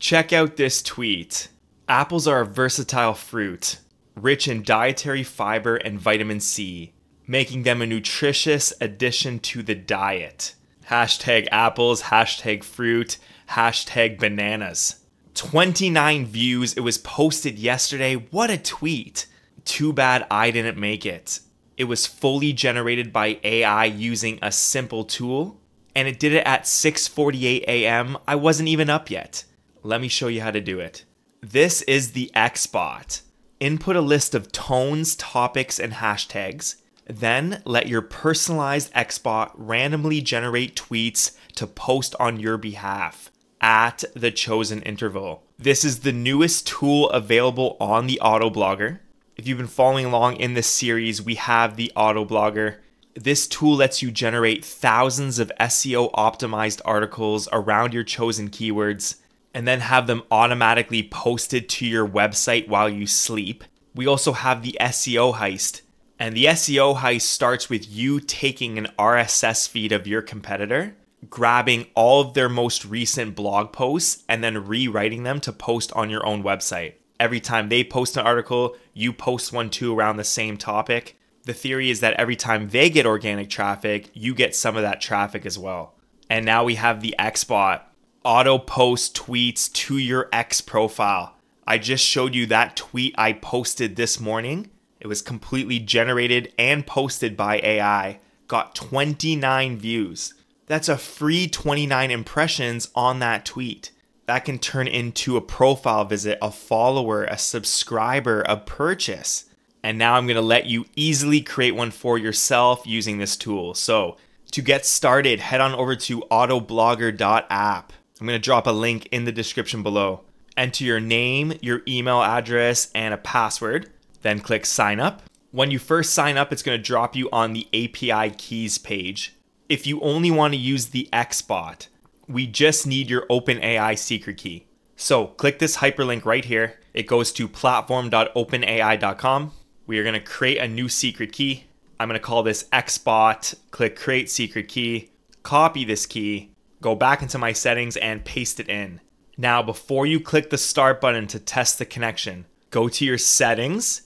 Check out this tweet. Apples are a versatile fruit, rich in dietary fiber and vitamin C, making them a nutritious addition to the diet. Hashtag apples, hashtag fruit, hashtag bananas. 29 views. It was posted yesterday. What a tweet. Too bad I didn't make it. It was fully generated by AI using a simple tool, and it did it at 6:48 a.m. I wasn't even up yet. Let me show you how to do it. This is the Xbot. Input a list of tones, topics, and hashtags. Then let your personalized Xbot randomly generate tweets to post on your behalf at the chosen interval. This is the newest tool available on the Autoblogger. If you've been following along in this series, we have the Autoblogger. This tool lets you generate thousands of SEO optimized articles around your chosen keywords and then have them automatically posted to your website while you sleep. We also have the SEO heist. And the SEO heist starts with you taking an RSS feed of your competitor, grabbing all of their most recent blog posts, and then rewriting them to post on your own website. Every time they post an article, you post one too around the same topic. The theory is that every time they get organic traffic, you get some of that traffic as well. And now we have the Xbot auto post tweets to your X profile. I just showed you that tweet I posted this morning. It was completely generated and posted by AI. Got 29 views. That's a free 29 impressions on that tweet. That can turn into a profile visit, a follower, a subscriber, a purchase. And now I'm gonna let you easily create one for yourself using this tool. So, to get started, head on over to autoblogger.app. I'm going to drop a link in the description below. Enter your name, your email address, and a password. Then click sign up. When you first sign up, it's going to drop you on the API keys page. If you only want to use the Xbot, we just need your OpenAI secret key. So click this hyperlink right here. It goes to platform.openai.com. We are going to create a new secret key. I'm going to call this Xbot. Click create secret key. Copy this key go back into my settings and paste it in. Now, before you click the start button to test the connection, go to your settings,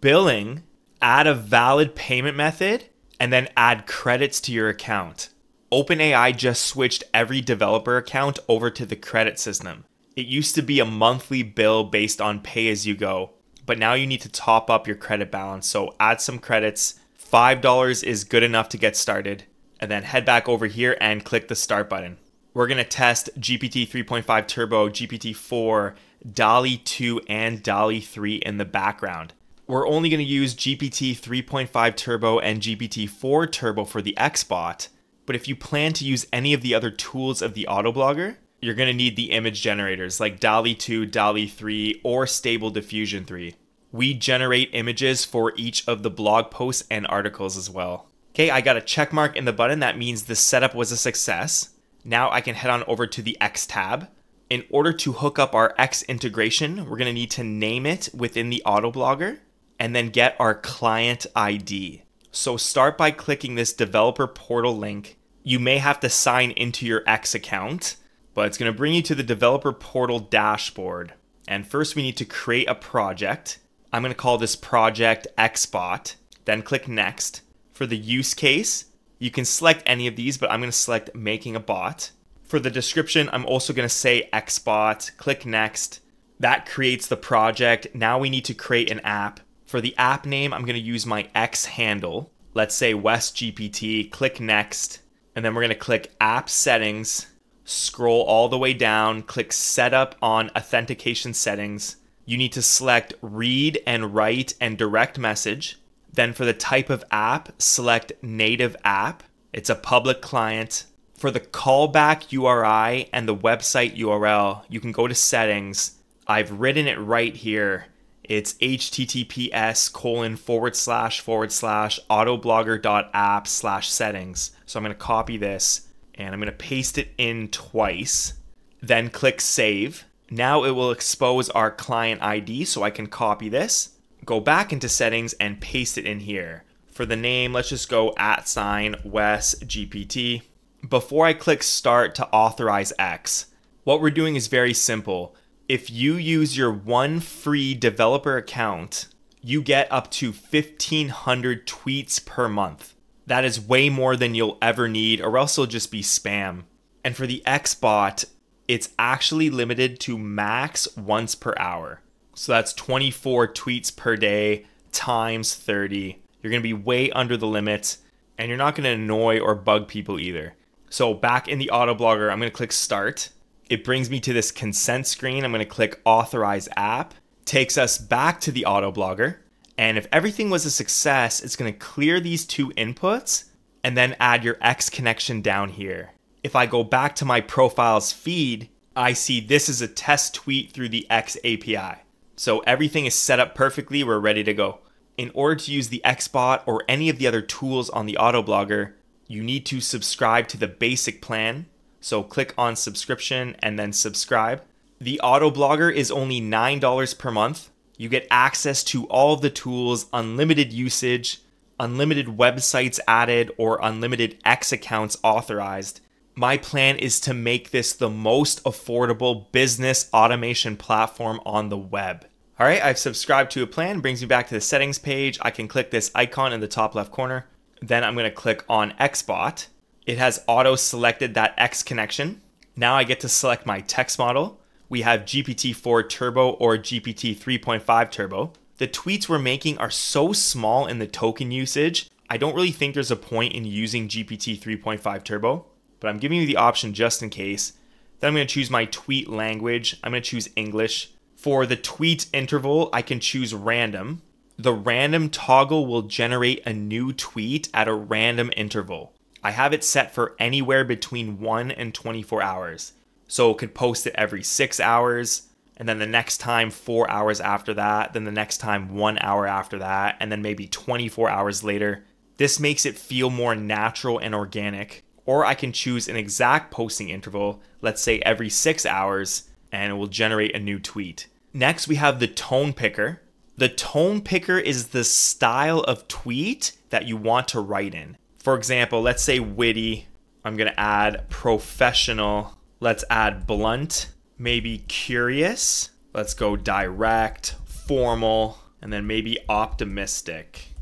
billing, add a valid payment method, and then add credits to your account. OpenAI just switched every developer account over to the credit system. It used to be a monthly bill based on pay as you go, but now you need to top up your credit balance. So add some credits. $5 is good enough to get started and then head back over here and click the start button. We're going to test GPT 3.5 Turbo, GPT 4, DALL-E 2, and DALL-E 3 in the background. We're only going to use GPT 3.5 Turbo and GPT 4 Turbo for the Xbot, but if you plan to use any of the other tools of the Autoblogger, you're going to need the image generators like DALL-E 2, DALL-E 3, or Stable Diffusion 3. We generate images for each of the blog posts and articles as well. Okay, I got a check mark in the button. That means the setup was a success. Now I can head on over to the X tab. In order to hook up our X integration, we're going to need to name it within the Autoblogger and then get our client ID. So start by clicking this developer portal link. You may have to sign into your X account, but it's going to bring you to the developer portal dashboard. And first we need to create a project. I'm going to call this project Xbot, then click next. For the use case, you can select any of these, but I'm going to select making a bot. For the description, I'm also going to say Xbot, click next. That creates the project. Now we need to create an app. For the app name, I'm going to use my X handle. Let's say WesGPT, click next. And then we're going to click app settings, scroll all the way down, click setup on authentication settings. You need to select read and write and direct message. Then for the type of app, select native app. It's a public client. For the callback URI and the website URL, you can go to settings. I've written it right here. It's https colon forward slash forward slash autoblogger.app slash settings. So I'm going to copy this and I'm going to paste it in twice. Then click save. Now it will expose our client ID so I can copy this go back into settings and paste it in here. For the name, let's just go at sign Wes GPT. Before I click start to authorize X, What we're doing is very simple. If you use your one free developer account, you get up to 1500 tweets per month. That is way more than you'll ever need, or else it'll just be spam. And for the XBot, it's actually limited to max once per hour. So that's 24 tweets per day times 30. You're going to be way under the limit, and you're not going to annoy or bug people either. So back in the Autoblogger, I'm going to click Start. It brings me to this consent screen. I'm going to click Authorize App. Takes us back to the Autoblogger. And if everything was a success, it's going to clear these two inputs and then add your X connection down here. If I go back to my profiles feed, I see this is a test tweet through the X API. So everything is set up perfectly, we're ready to go. In order to use the XBot or any of the other tools on the Autoblogger, you need to subscribe to the basic plan. So click on subscription and then subscribe. The Autoblogger is only $9 per month you get access to all of the tools, unlimited usage, unlimited websites added, or unlimited X accounts authorized. My plan is to make this the most affordable business automation platform on the web. All right, I've subscribed to a plan, brings me back to the settings page. I can click this icon in the top left corner. Then I'm going to click on XBot. It has auto selected that X connection. Now I get to select my text model we have GPT-4 Turbo or GPT 3.5 Turbo. The tweets we're making are so small in the token usage, I don't really think there's a point in using GPT 3.5 Turbo, but I'm giving you the option just in case. Then I'm going to choose my tweet language. I'm going to choose English. For the tweet interval, I can choose random. The random toggle will generate a new tweet at a random interval. I have it set for anywhere between 1 and 24 hours. So it could post it every six hours, and then the next time four hours after that, then the next time one hour after that, and then maybe 24 hours later. This makes it feel more natural and organic. Or I can choose an exact posting interval, let's say every six hours, and it will generate a new tweet. Next, we have the tone picker. The tone picker is the style of tweet that you want to write in. For example, let's say witty. I'm going to add professional Let's add blunt, maybe curious. Let's go direct, formal, and then maybe optimistic.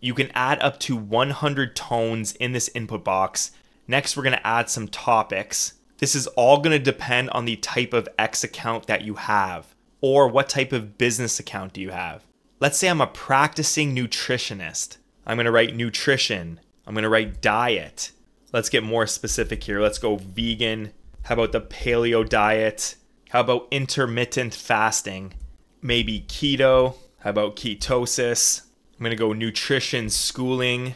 You can add up to 100 tones in this input box. Next, we're gonna add some topics. This is all gonna depend on the type of X account that you have, or what type of business account do you have. Let's say I'm a practicing nutritionist. I'm gonna write nutrition. I'm gonna write diet. Let's get more specific here. Let's go vegan, how about the paleo diet? How about intermittent fasting? Maybe keto? How about ketosis? I'm gonna go nutrition schooling.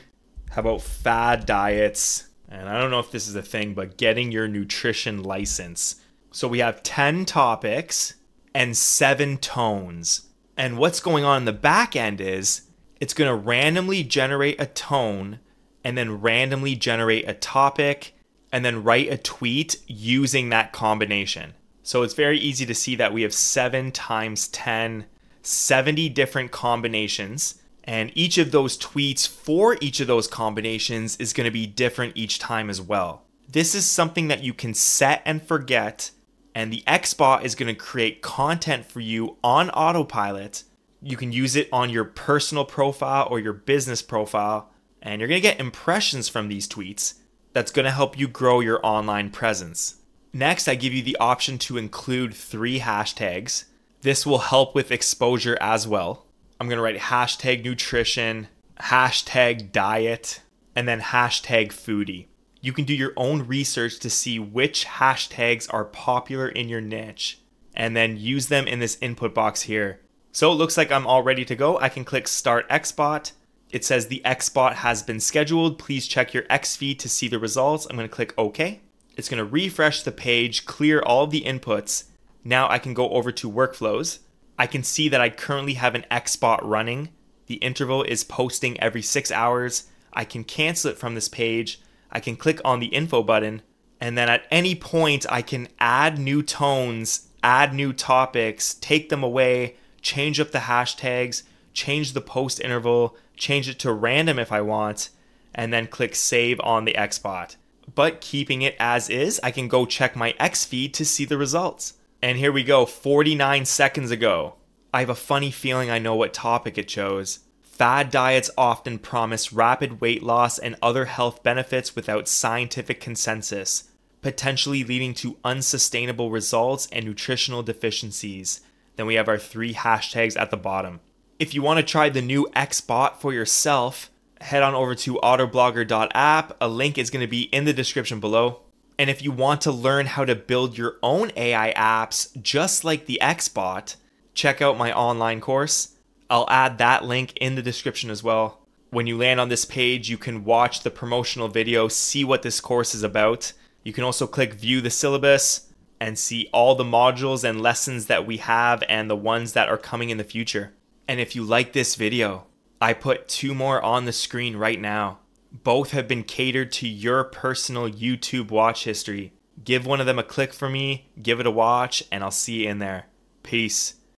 How about fad diets? And I don't know if this is a thing, but getting your nutrition license. So we have 10 topics and seven tones. And what's going on in the back end is it's going to randomly generate a tone and then randomly generate a topic and then write a tweet using that combination. So it's very easy to see that we have 7 times 10, 70 different combinations. And each of those tweets for each of those combinations is going to be different each time as well. This is something that you can set and forget, and the XBot is going to create content for you on autopilot. You can use it on your personal profile or your business profile, and you're going to get impressions from these tweets that's going to help you grow your online presence. Next, I give you the option to include three hashtags. This will help with exposure as well. I'm going to write hashtag nutrition, hashtag diet, and then hashtag foodie. You can do your own research to see which hashtags are popular in your niche and then use them in this input box here. So it looks like I'm all ready to go. I can click Start XBot it says the XBot has been scheduled. Please check your X feed to see the results. I'm going to click OK. It's going to refresh the page, clear all the inputs. Now I can go over to workflows. I can see that I currently have an XBot running. The interval is posting every six hours. I can cancel it from this page. I can click on the info button. And then at any point, I can add new tones, add new topics, take them away, change up the hashtags, change the post interval, change it to random if I want, and then click save on the XBot. but keeping it as is, I can go check my X feed to see the results. And here we go, 49 seconds ago. I have a funny feeling I know what topic it chose. Fad diets often promise rapid weight loss and other health benefits without scientific consensus, potentially leading to unsustainable results and nutritional deficiencies. Then we have our three hashtags at the bottom. If you want to try the new XBot for yourself, head on over to autoblogger.app. A link is going to be in the description below. And if you want to learn how to build your own AI apps just like the XBot, check out my online course. I'll add that link in the description as well. When you land on this page, you can watch the promotional video, see what this course is about. You can also click view the syllabus and see all the modules and lessons that we have and the ones that are coming in the future. And if you like this video, I put two more on the screen right now. Both have been catered to your personal YouTube watch history. Give one of them a click for me, give it a watch, and I'll see you in there. Peace.